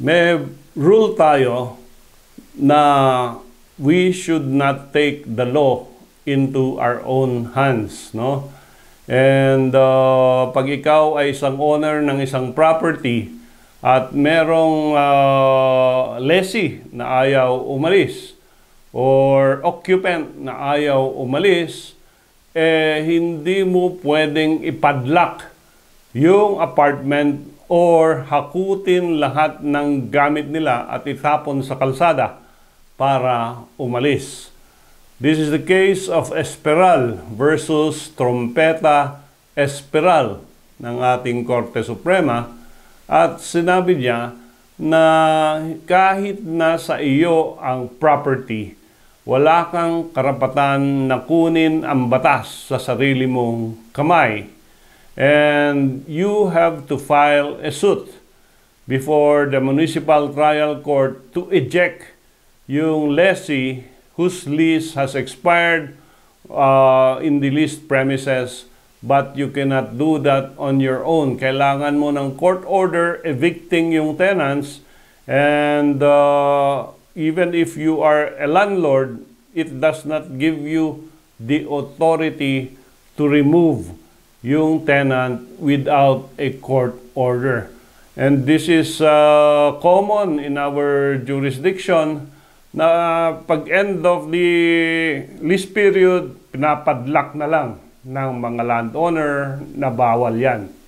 may rule tayo na we should not take the law into our own hands, no? And uh, pag ikaw ay isang owner ng isang property at merong uh, lessee na ayaw umalis or occupant na ayaw umalis, eh hindi mo pwedeng ipadlock yung apartment or hakutin lahat ng gamit nila at itapon sa kalsada para umalis. This is the case of Esperal versus Trompeta Esperal ng ating Korte Suprema at sinabi niya na kahit na sa iyo ang property, wala kang karapatan na kunin ang batas sa sarili mong kamay. And you have to file a suit before the municipal trial court to eject yung lessee whose lease has expired uh, in the leased premises but you cannot do that on your own. Kailangan mo ng court order evicting yung tenants and uh, even if you are a landlord, it does not give you the authority to remove yung tenant without a court order. And this is uh, common in our jurisdiction na pag end of the lease period, pinapadlock na lang ng mga landowner na bawal yan.